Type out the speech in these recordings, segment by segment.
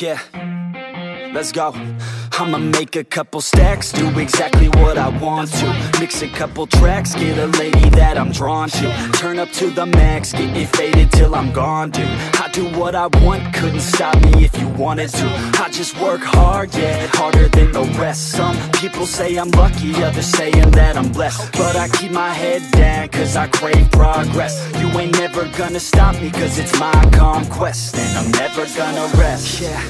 Yeah, let's go. I'ma make a couple stacks, do exactly what I want to. Mix a couple tracks, get a lady that I'm drawn to. Turn up to the max, get it faded till I'm gone, dude. I do what I want, couldn't stop me if you wanted to. I just work hard, yeah, people say I'm lucky, others saying that I'm blessed. But I keep my head down, cause I crave progress. You ain't never gonna stop me, cause it's my conquest. And I'm never gonna rest, yeah.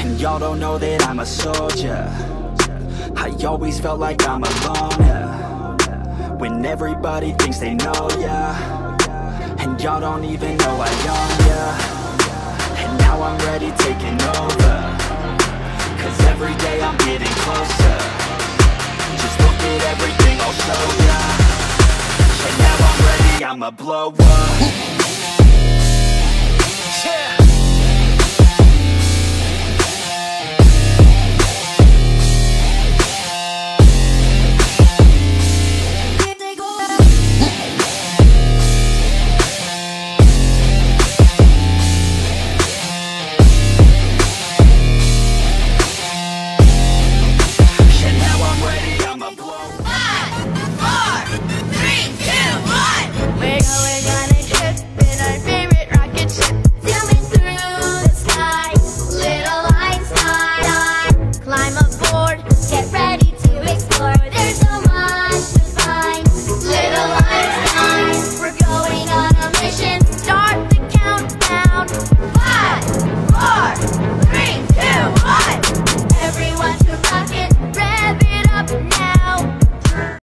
And y'all don't know that I'm a soldier I always felt like I'm alone yeah. When everybody thinks they know ya And y'all don't even know I own ya And now I'm ready taking over Cause every day I'm getting I'ma blow up. Yeah